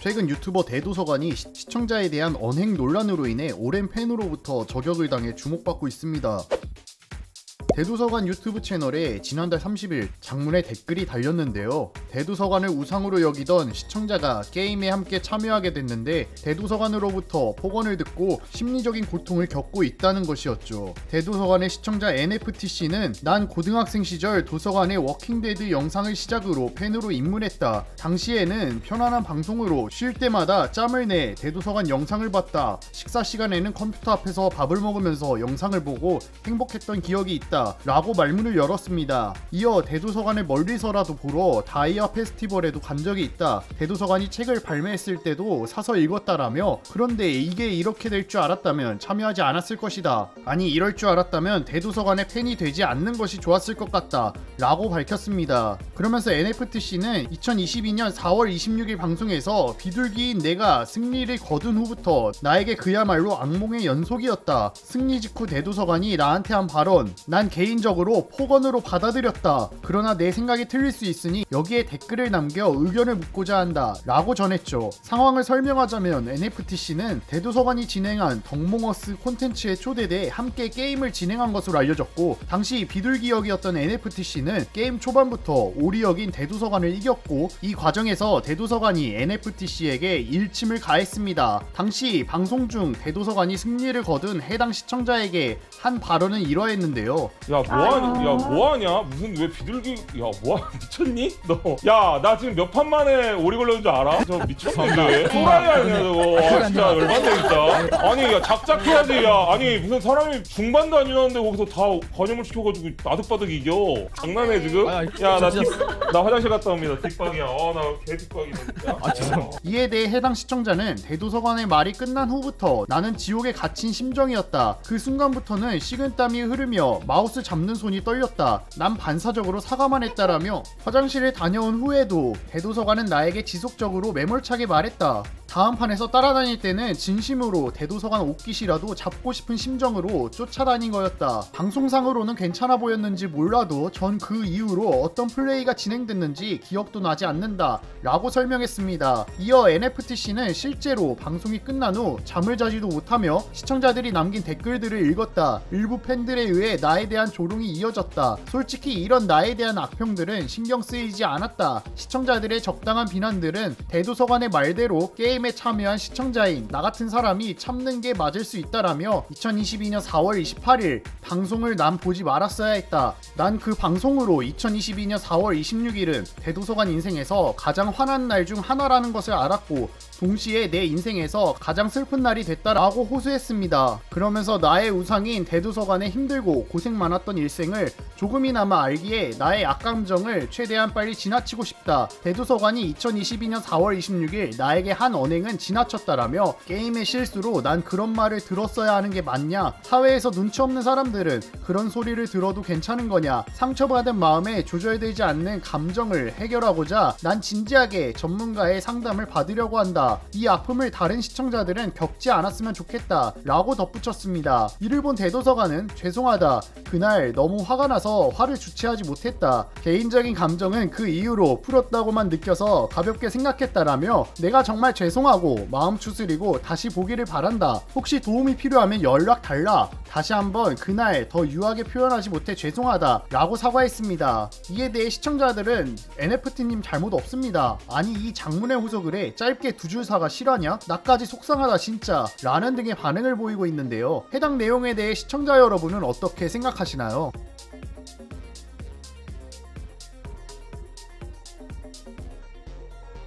최근 유튜버 대도서관이 시- 시청자에 대한 언행 논란으로 인해 오랜 팬으로부터 저격을 당해 주목받고 있습니다. 대도서관 유튜브 채널에 지난달 30일 장문의 댓글이 달렸는데요. 대도서관을 우상으로 여기던 시청자가 게임에 함께 참여하게 됐는데 대도서관으로부터 폭언을 듣고 심리적인 고통을 겪고 있다는 것이었죠. 대도서관의 시청자 NFTC는 난 고등학생 시절 도서관의 Walking Dead 영상을 시작으로 팬으로 입문했다. 당시에는 편안한 방송으로 쉴 때마다 짬을 내 대도서관 영상을 봤다. 식사 시간에는 컴퓨터 앞에서 밥을 먹으면서 영상을 보고 행복했던 기억이 있다. 라고 말문을 열었습니다. 이어 대도서관을 멀리서라도 보러 다이아 페스티벌에도 간 적이 있다. 대도서관이 책을 발매했을 때도 사서 읽었다라며 그런데 이게 이렇게 될 줄 알았다면 참여하지 않았을 것이다. 아니 이럴 줄 알았다면 대도서관의 팬이 되지 않는 것이 좋았을 것 같다. 라고 밝혔습니다. 그러면서 NFTC는 2022년 4월 26일 방송에서 비둘기인 내가 승리를 거둔 후부터 나에게 그야말로 악몽의 연속이었다. 승리 직후 대도서관이 나한테 한 발언, 난 개인적으로 폭언으로 받아들였다. 그러나 내 생각이 틀릴 수 있으니 여기에 댓글을 남겨 의견을 묻고자 한다. 라고 전했죠. 상황을 설명하자면 NFTC는 대도서관이 진행한 덕몽어스 콘텐츠에 초대돼 함께 게임을 진행한 것으로 알려졌고 당시 비둘기 역이었던 NFTC는 게임 초반부터 오리 역인 대도서관을 이겼고 이 과정에서 대도서관이 NFTC에게 일침을 가했습니다. 당시 방송 중 대도서관이 승리를 거둔 해당 시청자에게 한 발언은 이러했는데요. 야 뭐하냐? 야 뭐하냐? 무슨 왜 비둘기? 야 뭐야 미쳤니? 너? 야 나 지금 몇 판 만에 오리 걸렸는 줄 알아? 저 미쳤는데. 후라이 아니야 저거. 아, 진짜 열받네 진짜. 아니 야 작작해야지. 야 아니 무슨 사람이 중반도 안 지났는데 거기서 다 건염을 시켜가지고 아득바득 이겨. 장난해 지금? 아, 야나 나 화장실 갔다 옵니다. 뒷박이야. 어나개 뒷박이네 진짜. 아, 죄송- 이에 대해 해당 시청자는 대도서관의 말이 끝난 후부터 나는 지옥에 갇힌 심정이었다. 그 순간부터는 식은땀이 흐르며 마우스 잡는 손이 떨렸다. 난 반사적으로 사과만 했다라며 화장실에 다녀온 후에도 대도서관은 나에게 지속적으로 매몰차게 말했다. 다음 판에서 따라다닐 때는 진심으로 대도서관 옷깃이라도 잡고 싶은 심정으로 쫓아다닌 거였다. 방송상으로는 괜찮아 보였는지 몰라도 전 그 이후로 어떤 플레이가 진행됐는지 기억도 나지 않는다. 라고 설명했습니다. 이어 NFTC는 실제로 방송이 끝난 후 잠을 자지도 못하며 시청자들이 남긴 댓글들을 읽었다. 일부 팬들에 의해 나에 대한 조롱이 이어졌다. 솔직히 이런 나에 대한 악평들은 신경 쓰이지 않았다. 시청자들의 적당한 비난들은 대도서관의 말대로 게임에 참여한 시청자인 나 같은 사람이 참는 게 맞을 수 있다라며 2022년 4월 28일 방송을 난 보지 말았어야 했다. 난 그 방송으로 2022년 4월 26일은 대도서관 인생에서 가장 화난 날 중 하나라는 것을 알았고 동시에 내 인생에서 가장 슬픈 날이 됐다라고 호소했습니다. 그러면서 나의 우상인 대도서관의 힘들고 고생 많았던 일생을 조금이나마 알기에 나의 악감정을 최대한 빨리 지나 치고 싶다. 대도서관이 2022년 4월 26일 나에게 한 언행은 지나쳤다라며 게임의 실수로 난 그런 말을 들었어야 하는 게 맞냐? 사회에서 눈치 없는 사람들은 그런 소리를 들어도 괜찮은 거냐? 상처받은 마음에 조절되지 않는 감정을 해결하고자 난 진지하게 전문가의 상담을 받으려고 한다. 이 아픔을 다른 시청자들은 겪지 않았으면 좋겠다. 라고 덧붙였습니다. 이를 본 대도서관은 죄송하다. 그날 너무 화가 나서 화를 주체하지 못했다. 개인적인 감정은 그 이 후로 풀었다고만 느껴서 가볍게 생각했다라며 내가 정말 죄송하고 마음 추스리고 다시 보기를 바란다. 혹시 도움이 필요하면 연락 달라. 다시 한번 그날 더 유하게 표현하지 못해 죄송하다. 라고 사과했습니다. 이에 대해 시청자들은 NFT님 잘못 없습니다. 아니 이 장문의 후속글에 짧게 두 줄 사가 실화냐? 나까지 속상하다 진짜. 라는 등의 반응을 보이고 있는데요. 해당 내용에 대해 시청자 여러분은 어떻게 생각하시나요?